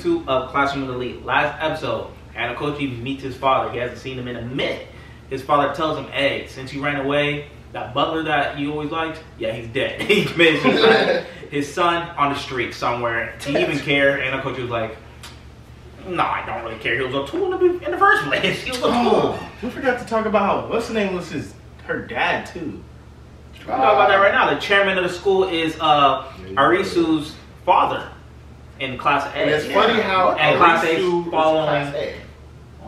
11 to season 2 of Classroom of the Elite. Last episode, Anakochi meets his father. He hasn't seen him in a minute. His father tells him, hey, since you ran away, that butler that you always liked, yeah, he's dead. he committed suicide. his son on the street somewhere. Do you even care? Anakochi was like, no, I don't really care. He was a tool in the, in the first place. He was a tool. Oh, we forgot to talk about what's the name was his her dad too. We'll talk about that right now. The chairman of the school is uh, Arisu's father in class A. And it's funny how And class A following- class A.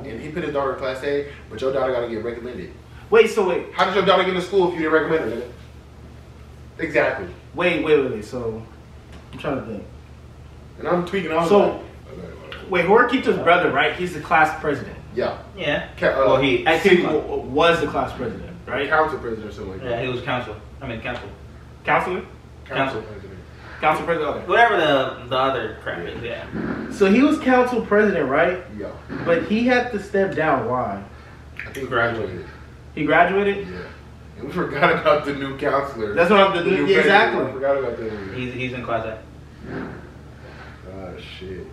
And he put his daughter in class A, but your daughter gotta get recommended. Wait, so wait, How did your daughter get into school if you didn't recommend her? Exactly. wait, wait, wait, wait. So I'm trying to think. And I'm tweaking all So- like, Wait, Horikita's brother, right? He's the class president. yeah. Yeah. Ca- uh, well, he w- was the class president, right? Council president or something like yeah, he was council. I mean, council. Counselor, council. President. council president. Okay. Whatever the the other crap is. Yeah. So he was council president, right? Yeah. But he had to step down. Why? I think he graduated. He graduated. Yeah. And we forgot about the new counselor. That's what I'm. The The, new yeah, president. exactly. I forgot about that. He's he's in class A, Oh shit.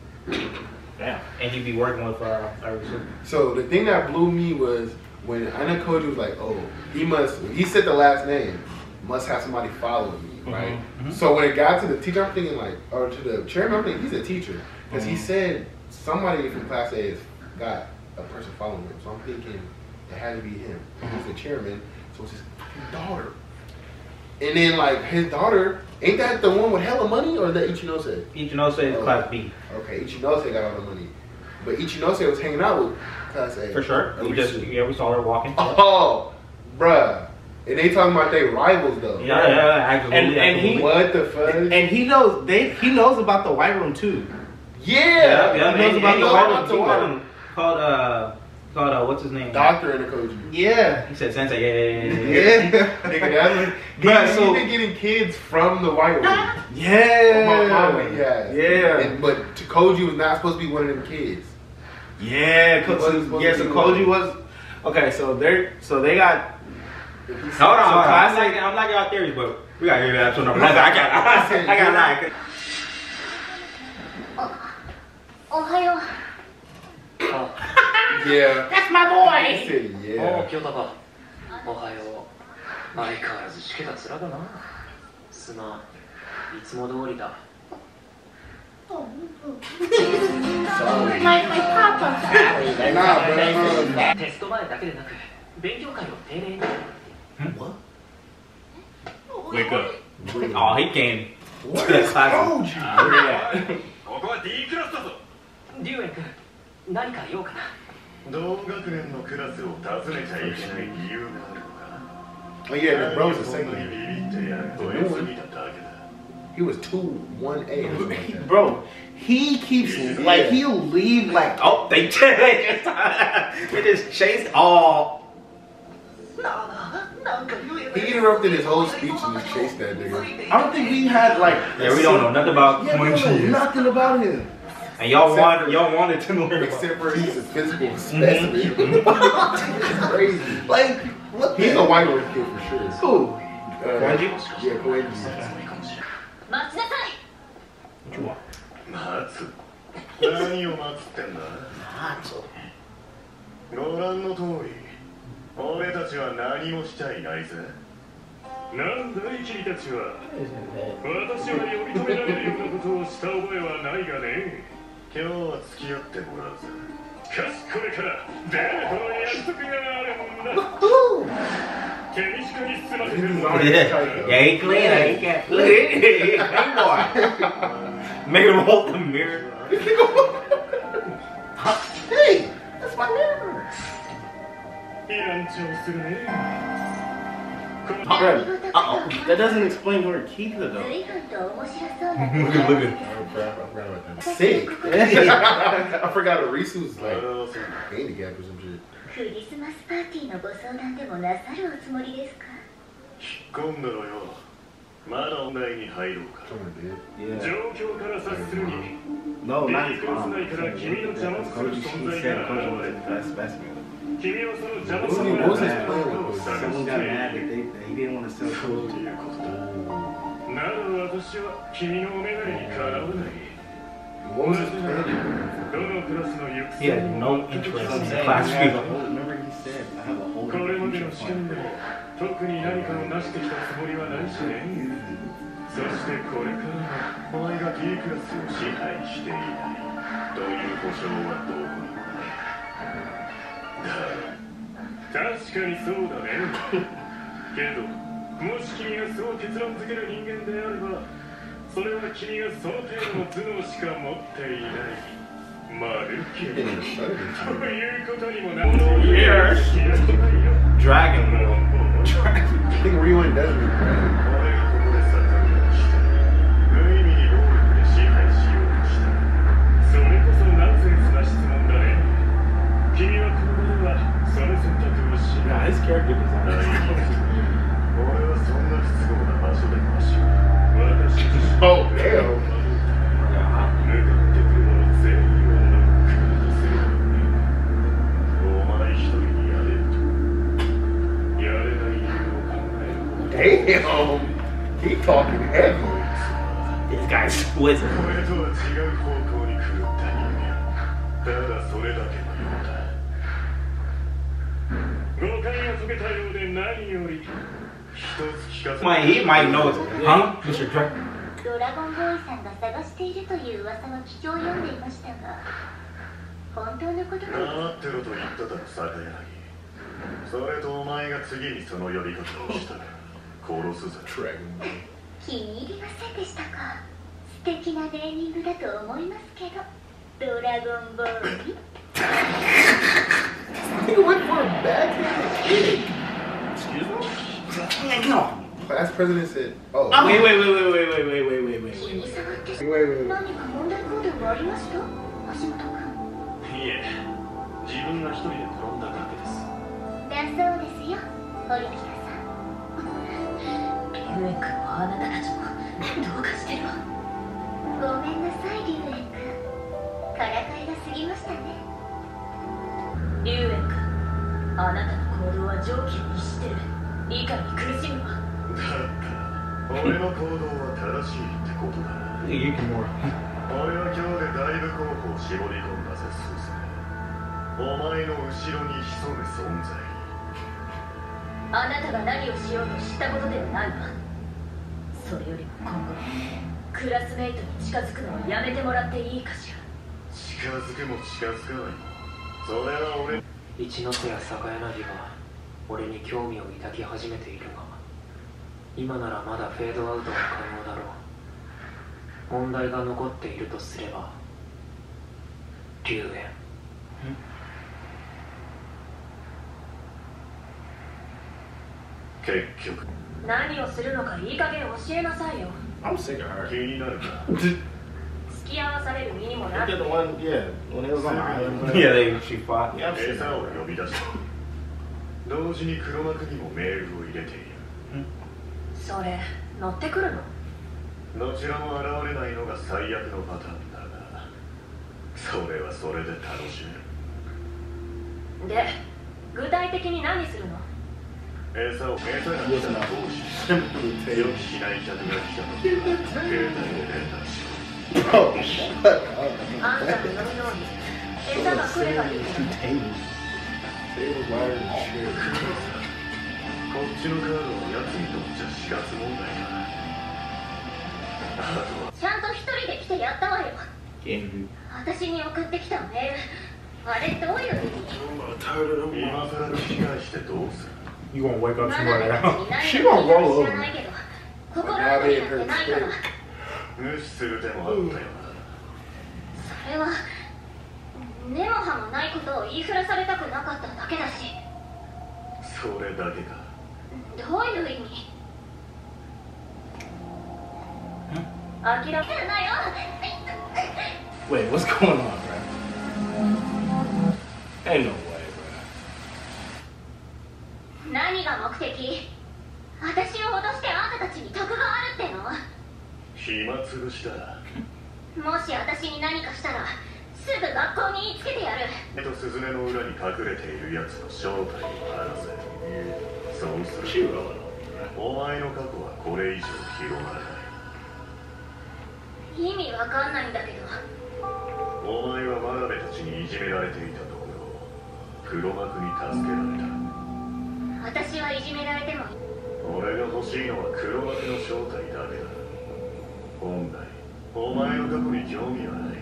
Damn. and he'd be working with uh, Arisu. So the thing that blew me was when Anakoji was like, "Oh, he must." He said the last name, must have somebody following me, right? mhm. So when it got to the teacher, I'm thinking like, or to the chairman, I'm thinking he's a teacher because he Mhm. said somebody from class A has got a person following him. So I'm thinking it had to be him. He's the chairman, so it's his daughter. And then like his daughter, ain't that the one with hella money or that Ichinose? Ichinose is Oh. class B Okay, Ichinose got all the money, but Ichinose was hanging out with class A for sure. We just yeah we saw her walking. Oh, bruh. And they talking about they rivals though. Yeah, yeah, yeah, absolutely. And- and he- What the fuck? And he knows they. He knows about the white room too. yeah. yeah, yeah. he knows and- about and the white room him- too. he called uh called uh what's his name? Doctor and the coach. Yeah. He said sensei. Yeah, yeah, yeah, yeah. Yeah. Nigga, that's like, so- he been getting kids from the white room. Yeah. My mama, yeah. Yeah. And, but Koji was not supposed to be one of them kids. Yeah, He co- wasn't so, supposed yeah. to So Koji was okay. So they're so they got Hold on, So hold on. I'm classic- like, I'm like our theories, but we gotta give it episode number. I got, I got nine. おはよう Yeah. That's my He boy. said, お yeah. お清高おはよう相変わらずしけた面だなすまんいつも通りだ My, my papa. テスト前だけでなく勉強会を丁寧に wake up. Oh, he came What to the is class. Koji? Yeah. ここは D クラスだぞ龍炎君何か用かな同学年のクラスを訪ねちゃいけない理由があるのか Oh yeah, the bros are そんなに saying ビビってやるとやすぎただけだ he was two one A. or something like that. Bro, he keeps like he'll leave like Oh, they they just they just chased all. He interrupted his whole speech and just chased that nigga. I don't think we had like Yeah, we don't know nothing about Yeah, we don't know Quincy. nothing about him. And y'all Except wanted for- y'all wanted to learn. about- Except for he's a physical specimen. It's crazy. Like what? He's the a white room kid for sure. Who? Uh, Koenji? Yeah, Koenji. 待ちなさい What you want? 待つ何を待つってんだご覧の通り 俺たちは何もしちゃいないぜなんだい君たちは私は呼び止められるようなことをした覚えはないがね今日は付き合ってもらうぜしかしこれからデートの約束があるんだに済ませ てもらう Yeah, yeah, he clean. He can't. Look at it. He a clean boy. Make him hold the mirror. いいランチをするね Bro, uh-oh. That doesn't explain where Keita 随 though. 分と面白そうな Look at look at. Sick. I forgot Arisu's あ like のそう handicapped or some shit. クリスマスパーティーのご相談でもなさるおつもりですか今度のよ まだ本題に入ろうか。状況から察するにディークルス内から君の邪魔する存在が現れた。君はその邪魔する仲間を探してそういうことなら私は君のお眼鏡に絡まないどのクラスの行く先も全くこれまでの試験でも特に何かを成してきたつもりはないしね。そしてこれからもお前が D クラスを支配していない。という保証はどこにもないだ確かにそうだね。けどもし君がそう結論付ける人間であればそれは君がその程度の頭脳しか持っていない。まるけ He ど didn't study ということにもなる。いよ Dragon Ball. track. I think Rewind does do his character design. oh, damn. Guy's wizard. 俺とは違う方向に狂った人間ただそれだけのようだ誤解が解けたようで何より一つ聞かせ Might, he might know it. Huh? Mr. Dragon. ドラゴンボーイさんが探しているという噂は聞き及んでいましたが本当のことなの黙ってろと言っただろ坂柳それとお前が次にその呼び方をしたら殺すぞ.気に入りませんでしたか？素敵なネーミングだと思いますけどドラゴンボーイ He went for a kick. Excuse me? No. Class president said, oh. Wait, wait, wait, wait, wait, wait, wait, wait, wait, 気 wait. Wait, wait, wait. 何か問題行動がありました橋本君いえ自分が一人で転んだだけですだそうですよ堀北さんリュウ君もあなたたちもどうかしてるわごめんなさいリュウエン君からかいが過ぎましたね。リュウエン君あなたの行動は常軌を逸してる。理解に苦しむわ。だったら俺の行動は正しいってことだ。な.俺は今日でだいぶ候補を絞り込んだぜスーさん。お前の後ろに潜む存在。あなたが何をしようと知ったことではないわそれより今後クラスメイトに近づくのをやめてもらっていいかしら。近づくも近づかない。もそれは俺一ノ瀬や坂柳が俺に興味を抱き始めているが今ならまだフェードアウトが可能だろう。問題が残っているとすれば龍炎結局。何をするのかいい加減教えなさいよ I'm sick of her. 気になるか Look 付き合わされる身にもな at る the one, yeah, when they was on the island. Yeah, they she fought. Yeah, I'm sick 餌を of her. 呼び出した同時に黒幕にもメールを入れているそれ乗ってくるのどちらも現れないのが最悪のパターンだがそれはそれで楽しめるで具体的に何するの餌を餌が来たらどうし Simple 予期しない客が来た時は携帯を連絡しろ Oh, shut up. あんたの呼ぶように餌が来ればいいこっちのカードは奴にとっちゃ死活問題だあとはちゃんと一人で来てやったわよ。私に送ってきたメール。あれどういう意味？今さら聞き返してどうする？You gonna wake up マ tomorrow ナ now? に何 She が gonna いい roll か知らないけど心当たりなんてないから無視する手もあったよなそれは根も葉もないことを言いふらされたくなかっただけだしそれだけかどういう意味諦めなよ Wait, what's going on, bro? Ain't no way, 暇つぶしだ。もし私に何かしたらすぐ学校に言いつけてやる。目とスズメの裏に隠れている奴の正体を話せ。そうする rolling on お前の過去はこれ以上広がらない。意味わかんないんだけど。お前は真鍋たちにいじめられていたところを黒幕に助けられた。私はいじめられても。俺が欲しいのは黒幕の正体だけだ本来お前の過去に興味はない。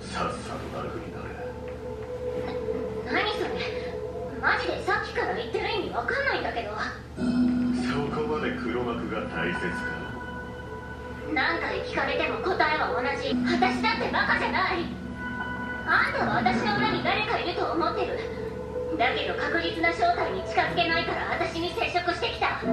さっさと楽になれ。何それ。マジでさっきから言ってる意味わかんないんだけど。そこまで黒幕が大切か。何回聞かれても答えは同じ。私だってバカじゃない。あんたは私の裏に誰かいると思ってる。だけど確実な正体に近づけないから私に接触してきた.簡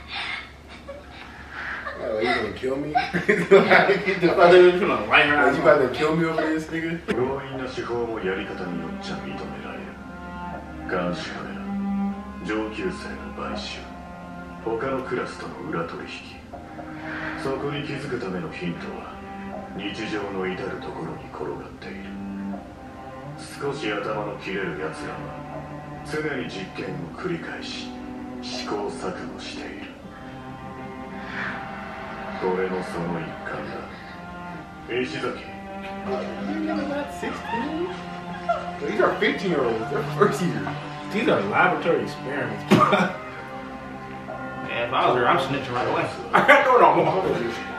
Oh, you gonna kill me? I thought they were gonna light her Are ass you about to kill me over this, nigga? 強引な手法もやり方によっちゃ認められる監視カメラ上級生の買収他のクラスとの裏取引そこに気づくためのヒントは日常の至る所に転がっている少し頭の切れる奴らは常に実験を繰り返し試行錯誤している これもその一環だ石崎 They're not 16. These are 15 year olds. They're first years. These are laboratory experiments. Yeah, if I was her, I'm snitching right away. I got throw it on more.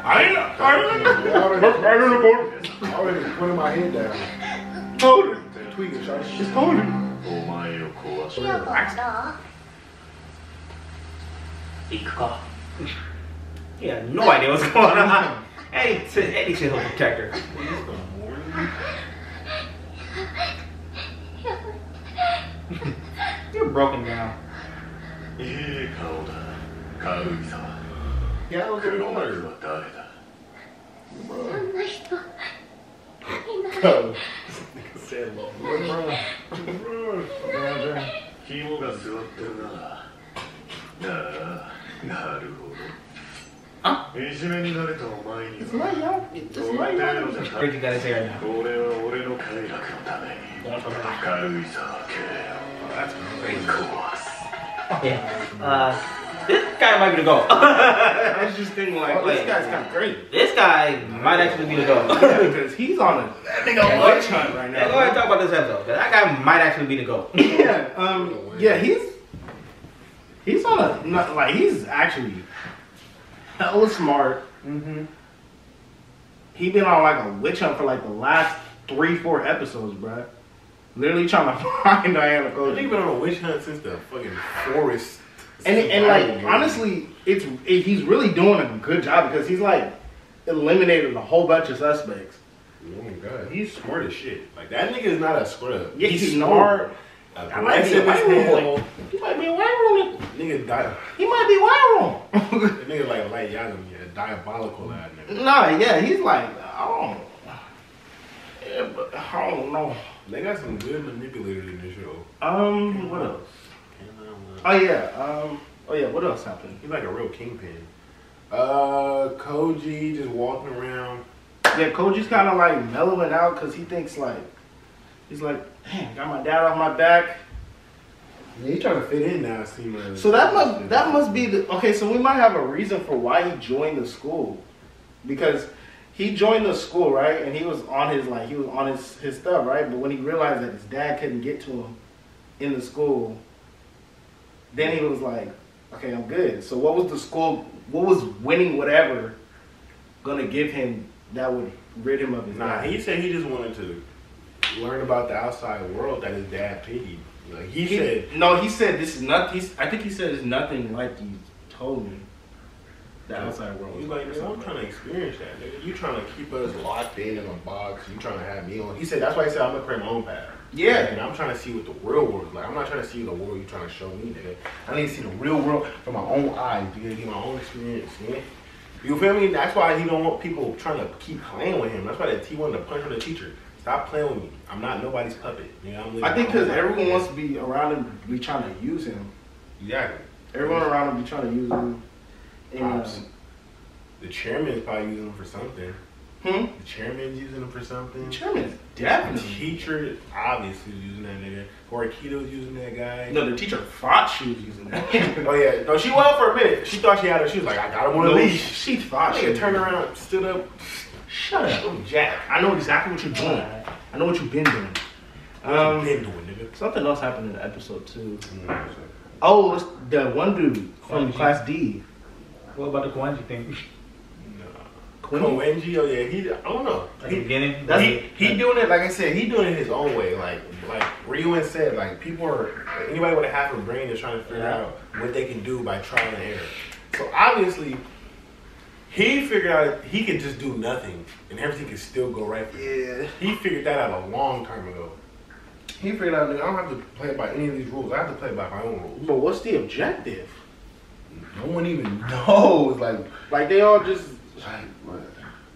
I ain't know. I ain't know. Yeah, I already, Right on the board. I already putting my head down. Told her. Tweaking, shawty. Just told her. お前を壊しひよこは行くか He had no idea what's going on. Eddie, said- Eddie said he'll protect her. You're broken down. いい顔だ軽井沢 Yeah, I was 黒 gonna 幕は誰だどんな人いない go. Said, "Run, run." 肝が座ってるなああなるほど Yeah. Uh, this guy might be the GOAT. I was just thinking like, oh, this guy's kind of great. This guy might actually be the goal. because he's on a that yeah, lunch hunt right now. Yeah, go ahead and talk about this episode. That guy might actually be the goal. yeah, um, yeah, he's, he's on a, like, he's actually hella smart. Mm-hmm. He been on like a witch hunt for like the last three, four episodes, bruh. Literally trying to find Diana They've Cody. been on a witch hunt since the fucking forest. And and like survival game. honestly, it's it, he's really doing a good job because he's like eliminated a whole bunch of suspects. Oh my god, he's smart as shit. Like that nigga is not a scrub. Yeah, he's he's smart. I might be a white as room hell. boy. He might be a white room. Nigga, di- He might be white room. that nigga like like y'all yeah, diabolical ass nigga. Nah, yeah, he's like, I don't. Yeah, but I don't know. They got some good manipulators in this show. Um, what else? Oh yeah, um, oh yeah, what else happened? He's like a real kingpin. Uh, Koji just walking around. Yeah, Koji's kind of like mellowing out because he thinks like, he's like, damn, got my dad off my back. Yeah, he's trying to fit in now. See, man. So that must that must be the okay. So we might have a reason for why he joined the school, because he joined the school right, and he was on his like he was on his his stuff right. But when he realized that his dad couldn't get to him in the school, then he was like, okay, I'm good. So what was the school? What was winning whatever gonna give him that would rid him of his Nah, dad? he said he just wanted to learn about the outside world that his dad pitied. Like he, He- said, no. He said this is nothing. I think he said it's nothing like you told me. The outside world. He's like, man, I'm trying to experience that. Nigga. You trying to keep us locked in in a box. You trying to have me on. He said, that's why he said, I'm going to create my own path. Yeah. And I'm trying to see what the real world is like. I'm not trying to see the world you're trying to show me, nigga. I need to see the real world from my own eyes, to get my own experience. You feel me? That's why he don't want people trying to keep playing with him. That's why that he wanted to punch the teacher. Stop playing with me. I'm not nobody's puppet. Nigga, I'm I think because everyone wants to be around him, be trying to use him. Exactly. Everyone around him be trying to use him. And, Pops. The chairman's probably using him for something. hmm? The chairman's using him for something. The chairman is The definitely. teacher obviously using that nigga. Horikita's using that guy. No, the teacher thought she was using that. Oh yeah, no, she was for a minute. She thought she had her. She was like, I got him on a No, leash. she thought she turned around, stood up. Shut up. I'm Jack. I know exactly what you're doing. I know what you've been doing. Um, been doing, nigga. something else happened in the episode too. Oh, it's the one dude from Quincy. Class D. What about the Kwanji thing? Quincy? Koenji, oh yeah, he. I don't know. At the He, beginning? he, he doing it like I said. He doing it his own way. Like like Ryuen said, like people are anybody with a half a brain is trying to figure Yeah. out what they can do by trial and error. So obviously, he figured out he could just do nothing and everything could still go right. For him. Yeah. He figured that out a long time ago. He figured out, I don't have to play by any of these rules. I have to play by my own rules. But what's the objective? No one even knows. Like, Like they all just like?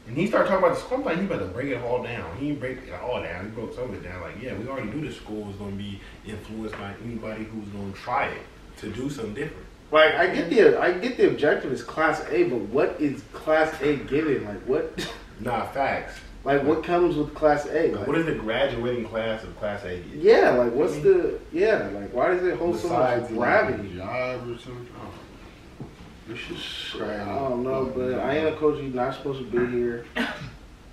And he started talking about the school. I'm like, he about to break it all down. He didn't break it all down. He broke some of it down. Like, yeah, we already knew the school was going to be influenced by anybody who was going to try it to do something different. Like I get the I get the objective is Class A, but what is Class A giving? Like what? Nah, facts. Like what comes with Class A? Like, what is the graduating class of Class A? get? yeah, like what's the yeah? Like why does it hold so much gravity? job or something. Oh. This shit's I don't know, oh, but I ain't a coach. He's not supposed to be here.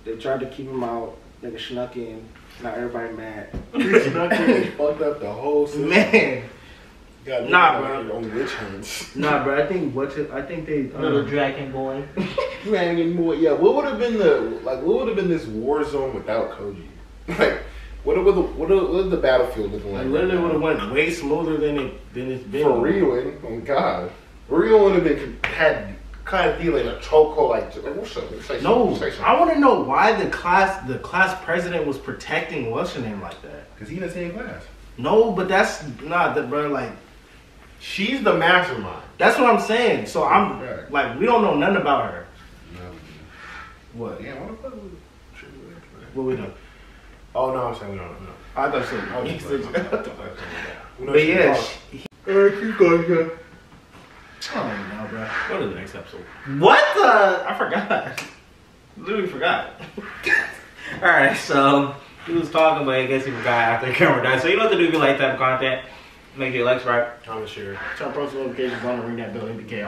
They tried to keep him out. Nigga snuck in. Now everybody mad. He snuck in. fucked up the whole system. Man, You gotta Nah, bro. at your own witch hunts. nah, bro. I think what's it? I think they. Little Uh, dragon boy. Dragon Boy. Yeah, what would have been the like? What would have been this war zone without Koji? Like, what would the what would what would the battlefield looking like? like literally would have went way smoother than it than it's been. for Ryuen. Oh God, Ryuen would have been had kind of dealing a chokehold like, like what's up? Say No, say. I want to know why the class the class president was protecting what's her name like that. Cause he in the same class. No, but that's not the bro. Like She's the mastermind. that's what I'm saying. So I'm Right. like we don't know nothing about her. No. What? Damn, what the fuck was What we doing? Oh no, I'm saying we don't know. I thought so. I was just like, what the fuck? We know But she yeah, lost. she, Alright, keep going, yeah. I don't know, bro. Go to the next episode. What the? I forgot. Literally forgot. Alright, so he was talking, but I guess he forgot after the camera died. So you know what to do if you like that content. Make your likes right. Thomas Shearer. Turn post notifications on and ring that bell. Hit the K.